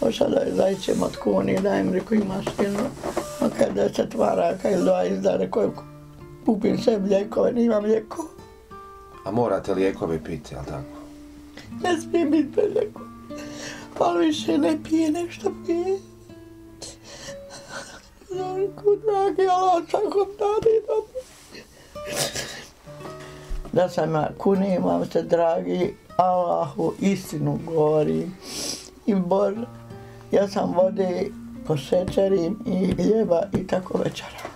Oša da je zajćem od kuni, daj mi, rekao, imaš jedno, makar deset maraka ili dva izda, rekao, kupim sve mlijekove, nimam lijekova. A morate lijekove piti, jel tako? Ne smijem biti bez lijekova. Pa više ne pije, nešto pije. Rekao, dragi Allah, tako dadi dobro. Da sam ja kunim vam se, dragi Allahu, istinu govorim. I Bože, ja sam vode posečerim i hljeba i tako večera.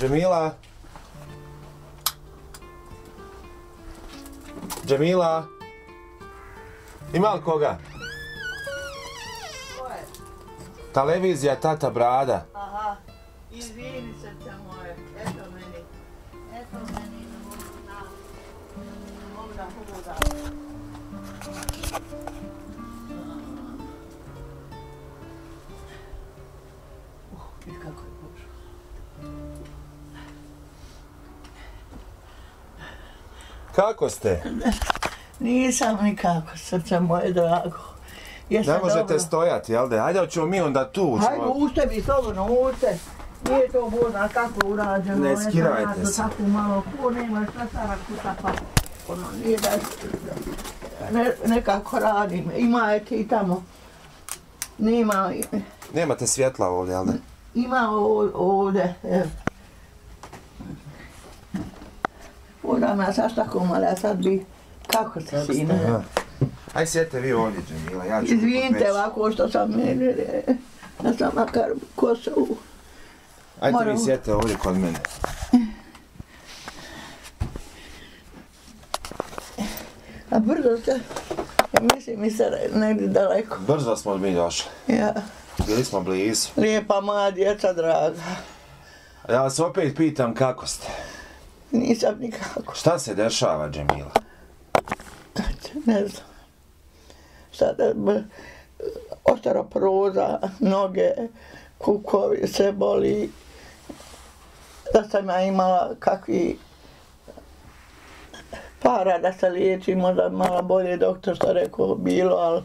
Džemila? Džemila? Ima li koga? Ko je? Televizija Tata Brada. Aha, izvini srce moje, eto meni, eto meni, ne mogu da, ne mogu da. Uh, je. Kako ste? Nisam nikako, srce moje drago. Jesam Ne možete dobro? stojati, jel de? Hajde, hoćemo mi onda tu. Hajde, ćemo- ušte mi slobodno, ušte. Nije to Božna kako urađeno. Ne skirajte se. Tako malo, ko nema šta stara kuta, pa ono, nije da ne, nekako radim. Ima je ti tamo. Nima, Nemate svjetla ovdje, jel de? ima ovdje, evo. Udam ja saš tako malo, ja sad bi, kako se sine? Aha. Aj sjete vi ovdje, Džemila, ja ću Izvinite ovako što sam meni, da sam makar kosovu. Ajde vi moram- sjete ovdje kod mene. A brzo ste, ja mislim mi se negdje daleko. Brzo smo mi došli. Ja, Bili smo blizu. lijepa moja djeca draga. Ja vas opet pitam kako ste. Nisam nikako, Šta se dešava, Džemila? Ne znam. Sad, b- osteoporoza, noge, kukovi, sve boli. Da sam ja imala kakvi para da se liječi, možda malo bolje doktor što rekao bilo, ali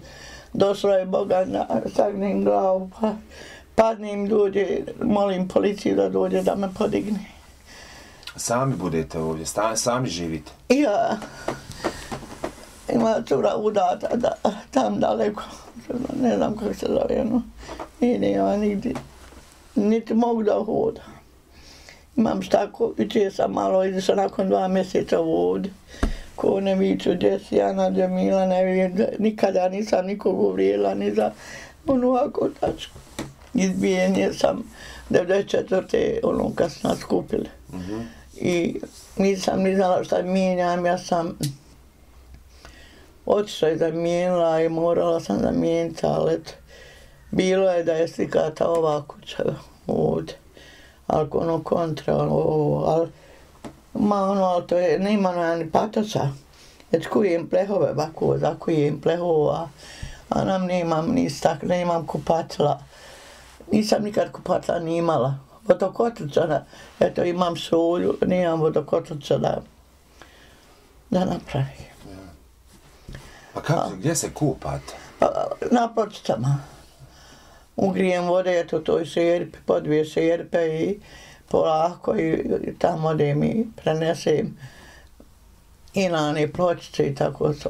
došlo je Boga na sagnem glavu, pa padnem ljudi, molim policiju da dođe da me podigne. Sami budete ovdje, sami živite. Ja, ima cura udata da, tam daleko, ne znam kako se zove, no, nije nema nigdje, niti mogu da hoda. Imam štako, jučer sam malo izišla nakon dva mjeseca ovdje, ko ne viču gdje si Ana Džemila, ne vidim, nikada nisam nikog uvrijela, ni za onu ovako tačku. Izbijen sam 94. ono kad su nas kupili i nisam ni znala šta mijenjam, ja sam otišla i zamijenila i morala sam zamijeniti, ali eto, bilo je da je slikata ova kuća ovdje, ali ono kontra, ono ovo, ali ma ono, ali to je, nema ono, na ni patoca. već kujem plehove, za zakujem plehova, a nam nemam ni stak, nemam kupatila, nisam nikad kupatila ni imala, vodokotlica, da, eto imam solju, nemam vodokotlica da, da napravim. Pa kako, gdje se kupate? Pa, na pločicama. Ugrijem vode, eto toj jerpe, po dvije šerpe i polako i, i tamo odem mi prenesem i na one pločice i tako se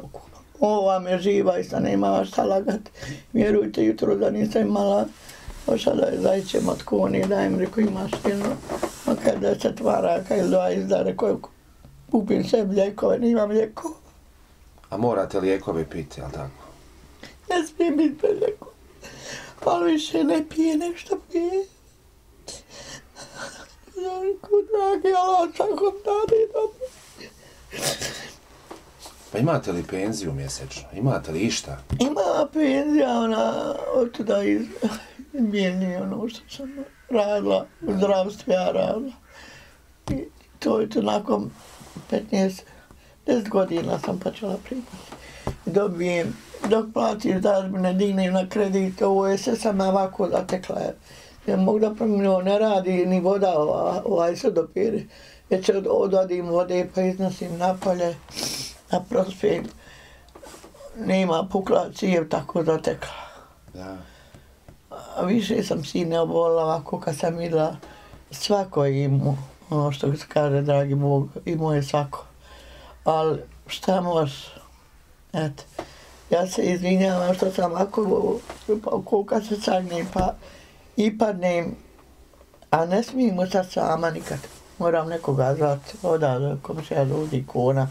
Ovo Ova me živa i sad nema šta lagat. Vjerujte, jutro da nisam imala pa Oša da je od kuni, daj mi, imaš jedno, makar deset varaka ili dva izda, rekao, kupim sve mlijekove, nimam lijekova. A morate lijekove piti, jel tako? Ne smijem biti bez lijekova. Pa više ne pije, nešto pije. Jako dragi, Allah, tako dadi dobro. Pa imate li penziju mjesečno? Imate li išta? Ima penzija, ona, od tuda iz Bijeljni, ono što sam radila, u zdravstvu ja radila. I to je to nakon 15, 10 godina sam počela primati. dobijem, dok platim dažbine, dignem na kredit, ovo je sve sam ovako zatekla. Ja mogu da promijenio, ne radi ni voda, ova- ovaj se dopire. Već od, odvadim vode pa iznosim napolje, na prospekt. Nema pukla cijev, tako zatekla. Da. A više sam sine obolila ovako kad sam vidjela svako je imao, ono što se kaže, dragi Bog, imao je svako. Ali šta može? Eto, ja se izvinjavam što sam ako pa koliko se sagnem, pa i padnem, a ne smijem ostati sama nikad. Moram nekoga zvati, odavde, komšija ljudi, kona.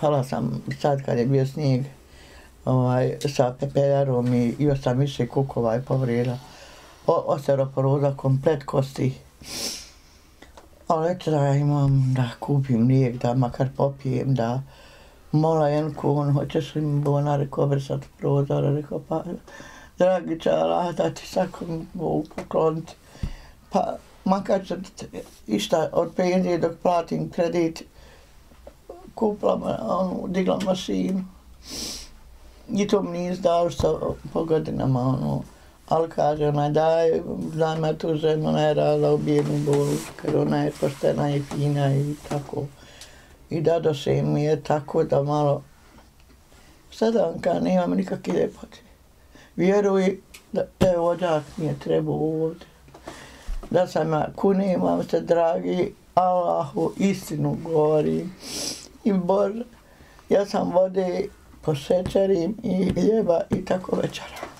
Pala sam sad kad je bio snijeg, ovaj, sa pepeljarom i još sam više kukova i povrijela. Osteroporoza, komplet kosti. Pa Ali da imam da kupim lijek, da makar popijem, da mola jedan kun, hoćeš li mi bona, rekao, brisat prozora, rekao, pa, dragi će Allah da ti svakom mogu pokloniti. Pa, makar ću išta od penzije dok platim kredit, kupla, ma- onu, digla mašinu. I to mi nije zdao što po godinama, ono, ali kaže ona, daj, daj me tu ženu, ona je radila u bijednu bolu, kaže ona je poštena i fina i tako. I da doše mi je tako da malo, sada vam kaže, nemam nikakve ljepote. Vjeruj da, te ođak mi je trebao ovdje. Da sam ja, kunim vam se, dragi Allahu, istinu govori. I Bože, ja sam vode pošećerim i ljeba i tako večera.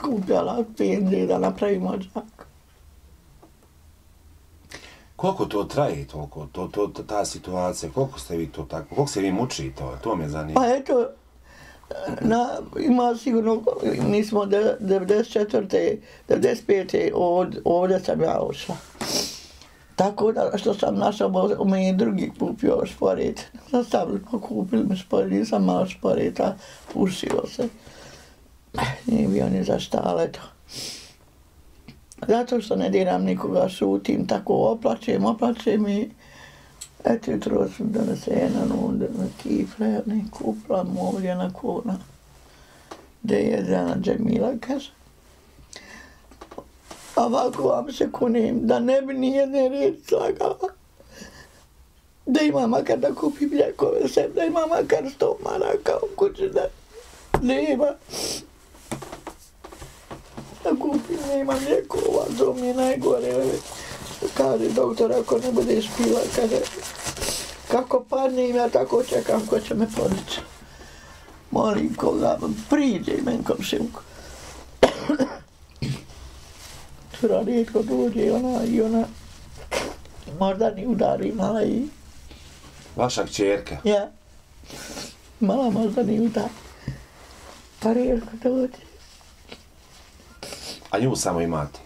Skupljala penzije da napravim ođak. Koliko to traje toliko, to, to, ta situacija, koliko ste vi to tako, koliko se vi mučite, to me zanima. Pa eto, na, ima sigurno, mi smo de- 94. 95. Od, ovdje sam ja ošla. Tako da što sam našao, u meni je drugi kupio šporet. Zastavili pa kupili mi šporet, nisam malo šporeta, pušio se. Nije bio ni za šta, ali. Zato što ne diram nikoga, šutim, tako oplačem, oplačem i eto jutro sam donesena nude na kifle, ne kupla ovdje na kuna. Gde je Zana Džemila, kaže. A ovako vam se kunim, da ne bi nijedne riječ slagala. Da ima makar da kupim ljekove sem, da ima makar sto maraka u kući, da nema. Da kupim, nema lijekova, to mi je najgore. Kaže doktor, ako ne budeš pila, kaže, kako padnem, ja tako čekam ko će me podići. Molim koga, priđe men komšivku. Cura rijetko dođe, ona i ona možda ni udari mala i Vaša kćerka, ja. Mala možda ni udari. Pa rijetko dođe. A nju samo imate.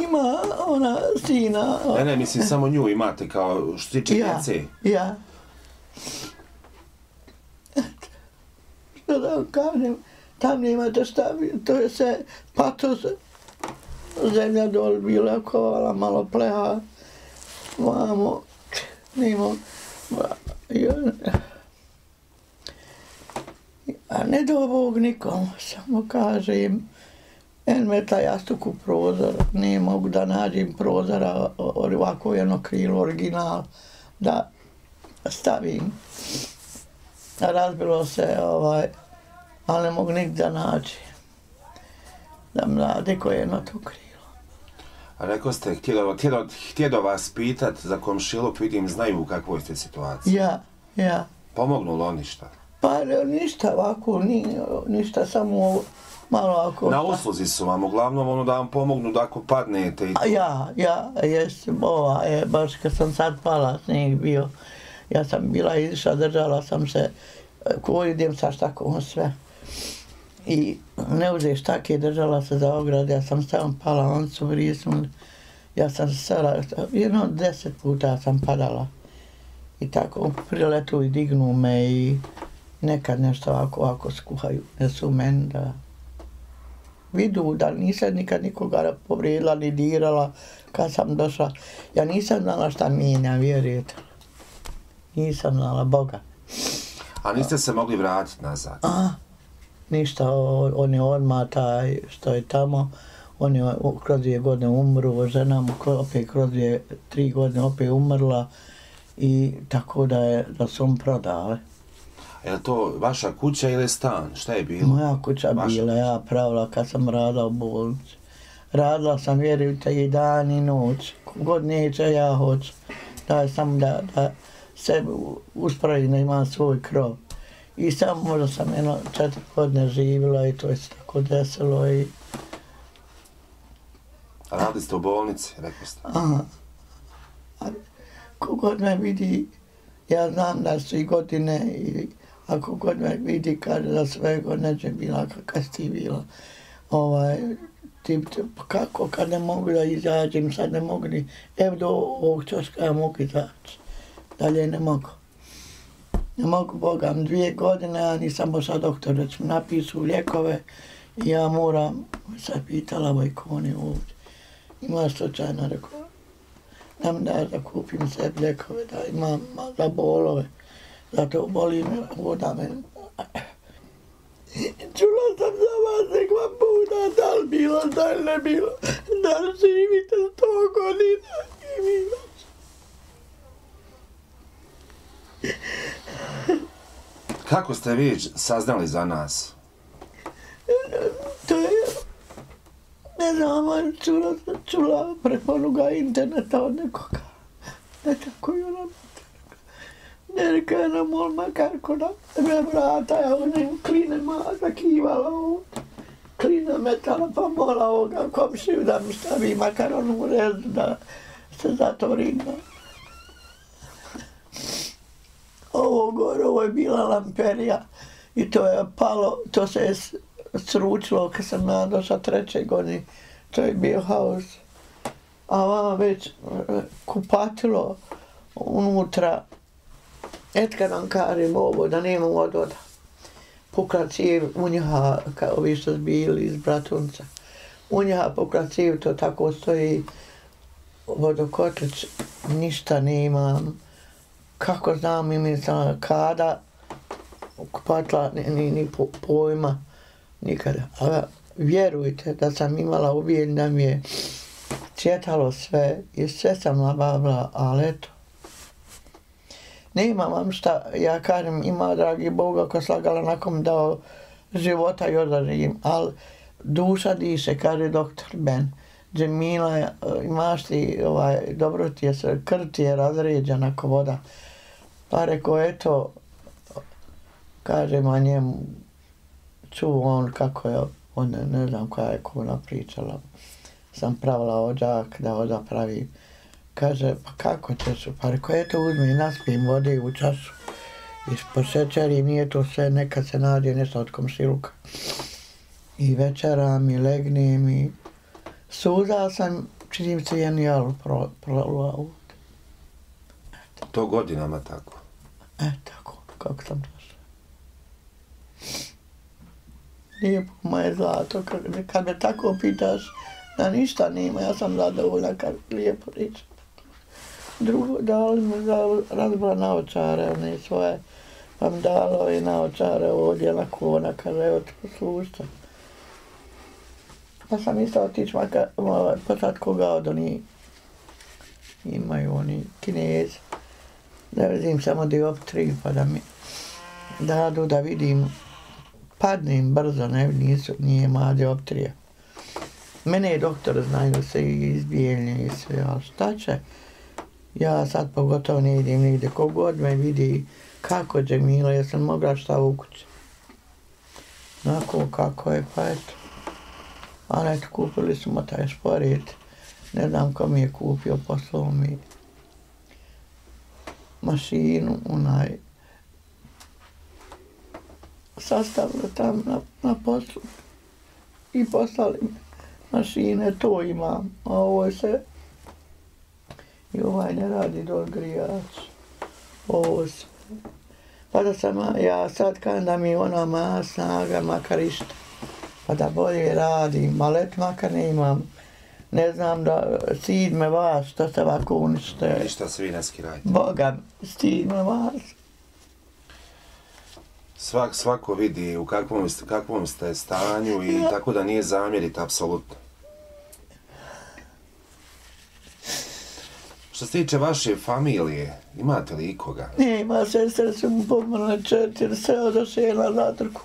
Ima ona sina. Ne, ne, mislim, samo nju imate kao što se tiče ja, djece. ja. Što da vam kažem, tam nemate šta, to je sve patos, zemlja dol bila kovala, malo pleha, vamo, nimo, on- a ne do Bog nikom, samo kažem, en me jastuk u prozor, ne mogu da nađem prozora, ovako jedno krilo, original, da stavim. Razbilo se, ovaj, ali ne mogu nigdje da naći. Da mlade koje je jedno to krilo. A rekao ste, htjedo, htjedo, htjedo vas pitat za komšiluk, vidim, znaju u kakvoj ste situaciji. Ja, ja. Pomognulo oni šta? Pa ništa ovako, ni, ništa, samo malo ovako. Na usluzi su vam, uglavnom ono da vam pomognu da ako padnete i A ja, ja, jesam, ova je, baš kad sam sad pala, snijeg bio, ja sam bila izišla, držala sam se, e, ko idem sa štakom sve. I ne uzeš štake, držala se za ograd, ja sam samo pala, oni su vrisnuli. Ja sam se sela, jedno deset puta sam padala. I tako priletu i dignu me i nekad nešto ovako, ovako skuhaju, ne su meni da vidu da nisam nikad nikoga povrijedila ni dirala kad sam došla. Ja nisam znala šta mijenja, vjerujete. li. Nisam znala Boga. A niste se mogli vratiti nazad? A, ništa, on je odmah taj što je tamo, on je kroz dvije godine umru, žena mu opet kroz dvije, tri godine opet umrla i tako da je, da su on prodali. Je to vaša kuća ili stan? Šta je bilo? Moja kuća Vaša bila, ja pravila kad sam radila u bolnici. Radila sam, vjerujte, i dan i noć. God neće, ja hoću. Daj sam da, da u- uspravim da imam svoj krov. I sam možda sam jedno četiri godine živjela i to je se tako desilo i A Radili ste u bolnici, rekli ste. aha. A kogod me vidi, ja znam da su i godine i ako god me vidi kaže da sve godine će bila kakva si ti bila. Ovaj, tip, tip, kako kad ne mogu da izađem, sad ne mogu ni, evo do ovog čoška ja mogu izaći, dalje ne mogu. Ne mogu, Boga, dvije godine, ja nisam pošla doktor, već mi napisu lijekove i ja moram, sad pitala ovoj koni ovdje, ima slučajno, rekao, nam da da kupim sebi lijekove, da imam za bolove, zato boli me, voda me. Čula sam za vas nekva puta, da li bilo, da li ne bilo, da li živite sto godina i mi Kako ste vi saznali za nas? To je, ne znam, čula, sam- čula preko onoga interneta od nekoga. Nekako je ona ne kada nam on mol makar da me vrata, ja onim klinama zakivala ovdje. Klina metala pa mola ovoga komšiju da mi stavi makar onu rezu da se zatvori. Ovo gore, ovo je bila lamperija i to je palo, to se je sručilo kad sam ja došla treće godine. To je bio haos. A vama već e, kupatilo unutra. Et kad vam kažem ovo, da nema vododa. Pukla cijev, unjaha, kao vi što su bili iz Bratunca. Unjaha, pukla cijev, to tako stoji vodokotlić, ništa nemam. Kako znam imi kada, kupatla, ni, ni, ni pojma, nikada. A vjerujte da sam imala uvijen da mi je cvjetalo sve i sve sam nabavila, ali eto. Nema vam šta, ja kažem, ima dragi Bog ako slagala nakom dao života još da živim, ali duša diše, kaže doktor Ben. Džemila, e, imaš ti, ovaj, dobro ti je se, krv ti je razređena ko voda. Pa reko, eto, kaže ma njemu, čuo on kako je, on ne, ne znam koja je kuna pričala. Sam pravila ođak da oda pravi. Kaže, pa kako ćeš? Pa rekao, eto uzmi, naspijem vode u čašu. I pošećeri, nije to sve, neka se nađe nešto od komšiluka. I večeram i legnem i suza sam, činim se jedan jal pro, pro, To godinama tako. E, tako, kako sam došla. Lijepo moje zlato, kad, kad me tako pitaš da ništa nema, ja sam zadovoljna kad lijepo pričam. Drugo, dali mu za razbila naočare, one svoje, pa mi dala ove naočare ovdje na kona, kaže, evo ti poslušta. Pa sam isto otići maka, ovaj, poslat koga od oni imaju oni kinezi da vidim samo dioptriju pa da mi dadu da vidim padnem brzo, ne, nisu, nije moja dioptrija. Mene je doktor znaju se i izbijelnje i sve, ali šta će? Ja sad pogotovo ne idem nigdje. Kogod me vidi kako Džemila, ja sam mogla šta u kući. Onako kako je, pa eto. Ali eto, kupili smo taj šporet. Ne znam ko mi je kupio, poslao mi mašinu, onaj, sastavili tam na, na poslu i poslali mi mašine, to imam, a ovo je se, i ovaj ne radi dol grijač, ovo se, pa da sam ja sad kažem da mi ona ma snaga, makar išta, pa da bolje radim, ali et makar ne imam, ne znam da stid me vas, što se ovako unište. Ništa se vi ne. Boga, stid me vas. svak, svako vidi u kakvom, kakvom ste stanju i tako da nije zamjeriti apsolutno. Što se tiče vaše familije, imate li ikoga? Nema sestre su mu pomrle četiri, se odoše na zatrku.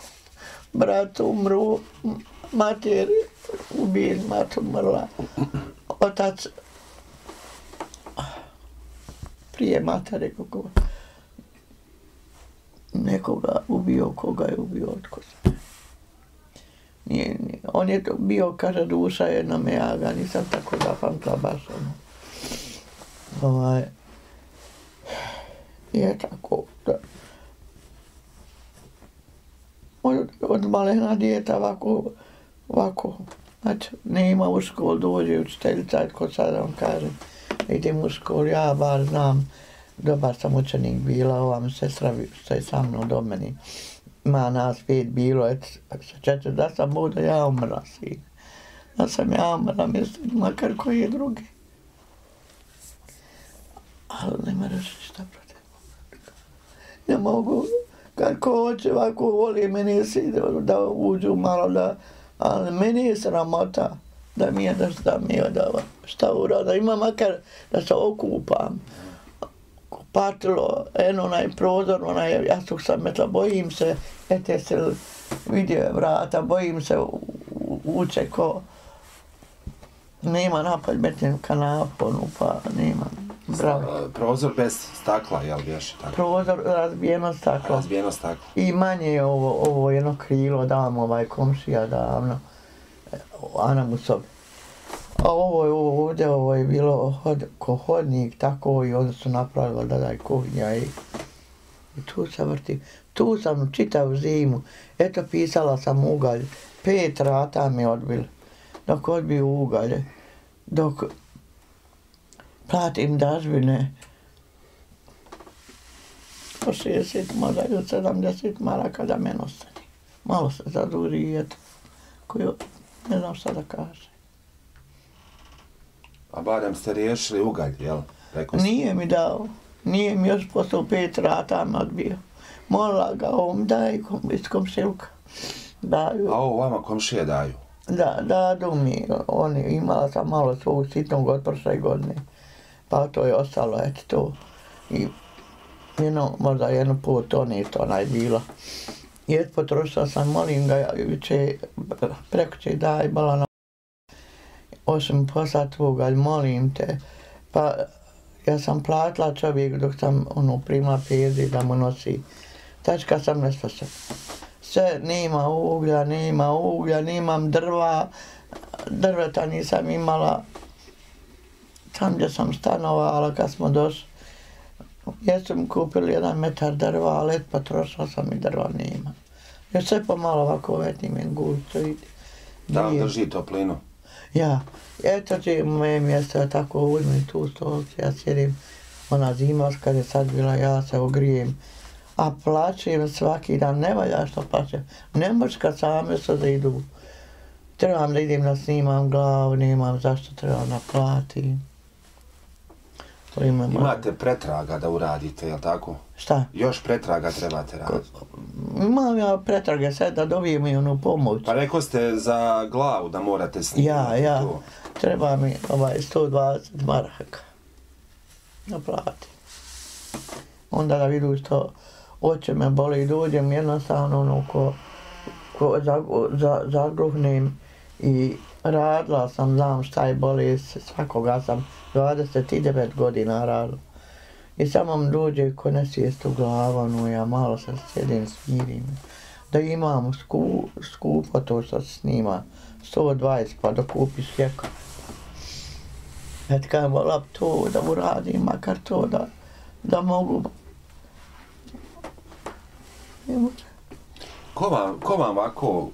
Brat umru, mater ubijen, mat umrla. Otac prije matere koga nekoga ubio, koga je ubio, otko se. Nije, nije. On je to bio, kaže, duša jedna me, ja ga nisam tako zapamtila baš ono. Ovaj, je tako da od, od malena djeta ovako, ovako, znači, nema u školu, dođe učiteljica, ko sad vam kaže, idem u školu, ja bar znam, dobar sam učenik bila, ova mi sestra što je sa mnom do meni, ima nas pet bilo, et, sa četiri, da sam bude ja umra sin. Da sam ja umra, mislim, makar koji je drugi. Ali ne moraš ništa protiv. Ne mogu, kako hoće, ovako voli meni si da, da uđu malo da, ali meni je sramota da mi je da šta mi je da šta urada. Ima makar da se okupam. Kupatilo, eno onaj prozor, onaj, ja su sam metla, bojim se, ete se vidio je vrata, bojim se uče ko nema napad metim kanaponu, pa nema. Bravo. E, Prozor bez stakla, jel bješe tako? Prozor razbijeno staklo. Razbijeno staklo. I manje je ovo, ovo jedno krilo dam ovaj komšija davno. e, Ana mu sobi. A ovo je ovo ovdje, ovo je bilo hod, ko hodnik, tako i onda su napravili da daj kuhinja i, i tu se vrti. Tu sam čitav zimu, eto pisala sam ugalj, pet rata mi odbili, dok odbiju ugalje, dok platim dažbine, po 60, možda i od 70 maraka da men ostane. Malo se zaduži i eto, koju ne znam šta da kaže. A barem ste riješili ugalj, jel? Rekao ste. Nije mi dao, nije mi još posle pet rata me odbio. Molila ga, ovom daj kom, iz komšilka. Daju, A ovo vama komšije daju. da, dadu mi, oni, imala sam malo svog sitnog od prošle godine. Pa to je ostalo, eto to. I jedno, možda jedno put to nije to najbilo. I et potrošila sam, molim ga, juče, preko će daj, bala na osim posla tvoga, molim te. Pa ja sam platila čovjek dok sam ono primila pezi da mu nosi. Tačka sam se Sve, nema uglja, nema uglja, nemam drva, drveta nisam imala. Tam gdje sam stanovala kad smo došli, jesu mi kupili jedan metar drva, ali et potrošila sam i drva nema. Jer sve pomalo ovako vetim en gusto ide. Da vam drži toplinu. Ja, eto ti moje mjesto je tako uzmi tu stolicu, ja sjedim, ona zimaš kad je sad bila, ja se ogrijem, a plaćem svaki dan, ne valja što plaćem, ne možeš kad same se da idu, trebam da idem da snimam glavu, nemam zašto trebam da platim. To ima Imate pretraga da uradite, jel tako? Šta? Još pretraga trebate raditi. Imam ja pretrage sad da dobijem i onu pomoć. Pa rekao ste za glavu da morate snimati. Ja, ja. to. Treba mi ovaj 120 maraka da plati. Onda da vidu što oče me boli i dođem jednostavno ono ko, ko za, za, zagruhnem i radila sam, znam šta je bolest, svakoga sam 29 godina radila. I samo mi dođe ko ne u glavu, no ja malo se sjedim, smirim. Da imam sku, skupo to što se snima, 120 pa da kupiš lijekove. Et kaj vola to da uradim, makar to da, da mogu. Ko vam, ko vam ovako,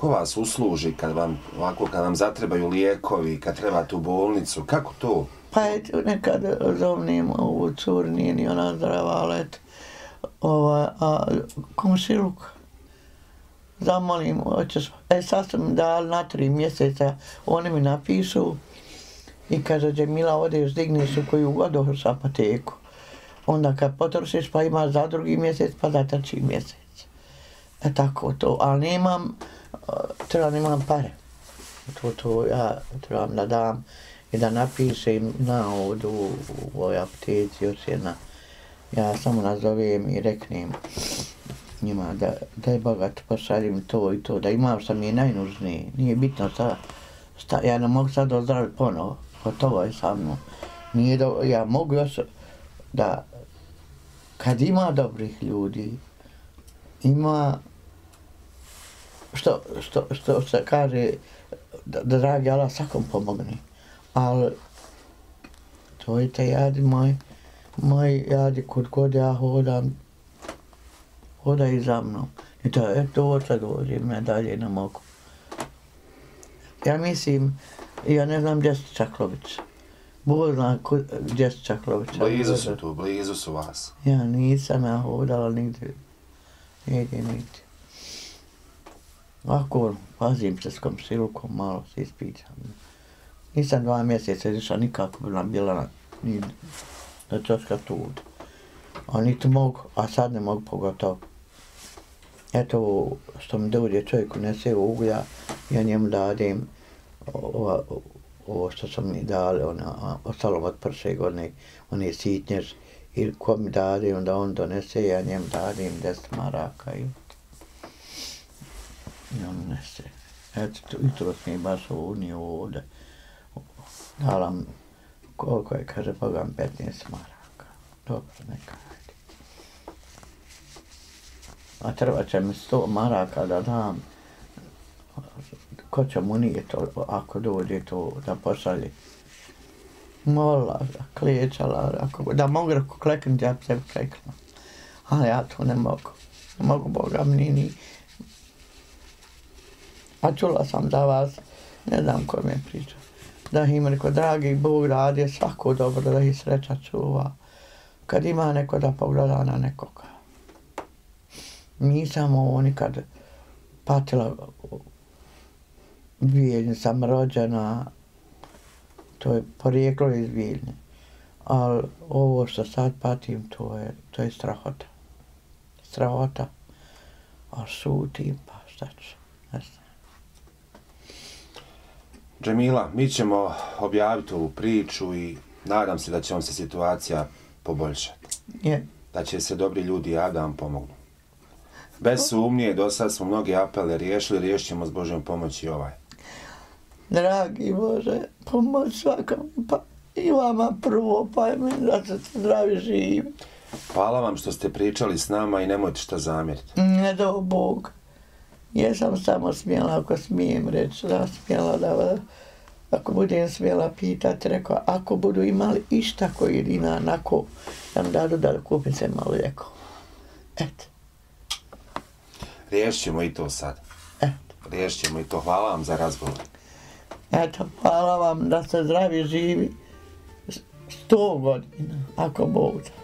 ko vas usluži kad vam, ovako, kad vam zatrebaju lijekovi, kad trebate u bolnicu, kako to? Pa eto, nekad zovnim ovu cur, nije ni ona zdrava, ali eto, ova, a komšiluk, zamolim, hoćeš, e sad sam dal dali na tri mjeseca, oni mi napišu i kaže, Džemila, odeš, digneš u koju god došliš apoteku. Onda kad potrošiš, pa imaš za drugi mjesec, pa za treći mjesec. E tako to, ali nemam, trebam imam pare. To, to ja trebam da dam i da napišem na ovdje u, u ovoj apteci još jedna. Ja samo nazovem i reknem njima da daj bogat pošaljem to i to, da imam što mi je najnužnije. Nije bitno šta, šta ja ne mogu sad ozdraviti ponovo, gotovo je sa mnom. Nije do, ja mogu još da kad ima dobrih ljudi, ima što, što, što se kaže da, da dragi Allah svakom pomogne. Ali to je te jadi moj, moj jadi kod god ja hodam, hoda i za mnom. I to je to sad dođe, me dalje ne mogu. Ja mislim, ja ne znam gdje su Čaklović. Bog zna gdje su Čaklović. Blizu su tu, blizu su vas. Ja nisam ja hodala nigdje. Nigdje, nigdje. Ovako, pazim se s komšilukom, malo se ispićam. Nisam dva mjeseca izišla nikako bi nam bila na, ni na čoška tu. A niti mogu, a sad ne mogu pogotovo. Eto, što mi dođe čovjek unese uglja, ja njemu dadim ovo, ovo što sam mi dali, ona, ostalo od prše godine, one sitnjež, i ko mi dade, onda on donese, ja njemu dadim 10 maraka i i on nese. Eto, to, jutro mi baš unio ovdje. Dala mu, koliko je, kaže, pogam 15 maraka. Dobro, neka ajde. A treba će mi 100 maraka da dam. Ko će mu nije to, ako dođe to da pošalje. Mola, kliječala, ako, da mogu rako kleknuti, ja bi se kleknuo. Ali ja to ne mogu. Ne mogu, Boga, mi ni, A čula sam da vas, ne znam ko mi je pričao, da im rekao, dragi Bog radi svako dobro, da ih sreća čuva. Kad ima neko da pogleda na nekoga. Nisam ovo nikad patila Bijeljni sam rođena, to je porijeklo iz Bijeljne. Ali ovo što sad patim, to je, to je strahota. Strahota. A šutim, pa šta ću, ne znam. Džemila, mi ćemo objaviti ovu priču i nadam se da će vam se situacija poboljšati. Je. Da će se dobri ljudi ja da vam pomognu. Bez sumnje, do sad smo mnogi apele riješili, riješit ćemo s Božjom pomoći ovaj. Dragi Bože, pomoć svakom, pa i vama prvo, pa je meni da se zdravi živi. Hvala vam što ste pričali s nama i nemojte šta zamjeriti. Ne dao Bog. Jesam samo smjela, ako smijem reći, da smjela da ako budem smjela pitati, rekao, ako budu imali išta koji dina onako, da mi dadu da kupim se malo lijeko. Eto. Riješit ćemo i to sad. Eto. Riješit ćemo i to. Hvala vam za razgovor. Eto, hvala vam da ste zdravi živi sto godina, ako Bog da.